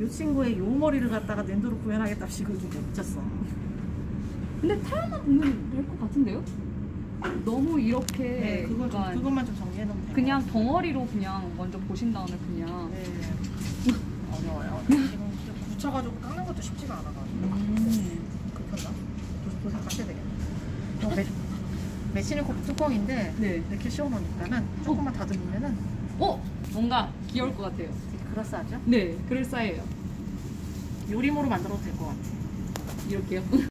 이 친구의 요 머리를 갖다가 낸도로 구현하겠다 식으로 좀 미쳤어. 근데 타연만 보면 될 것 같은데요? 너무 이렇게 네, 그거 좀, 약간 그것만 좀 정리해 놓으면 돼요. 그냥 덩어리로 그냥 먼저 보신 다음에 그냥 네. 어려워요. 지금 붙여가지고 깎는 것도 쉽지가 않아가지고. 음. 급했나? 도색 깎여야 되겠네. 어, 매, 매치는 코 뚜껑인데 네. 이렇게 씌워놓으니까는 조금만 다듬으면은 어? 뭔가 귀여울 것 같아요. 그럴싸하죠? 네, 그럴싸해요. 요리모로 만들어도 될 것 같아. 이렇게요.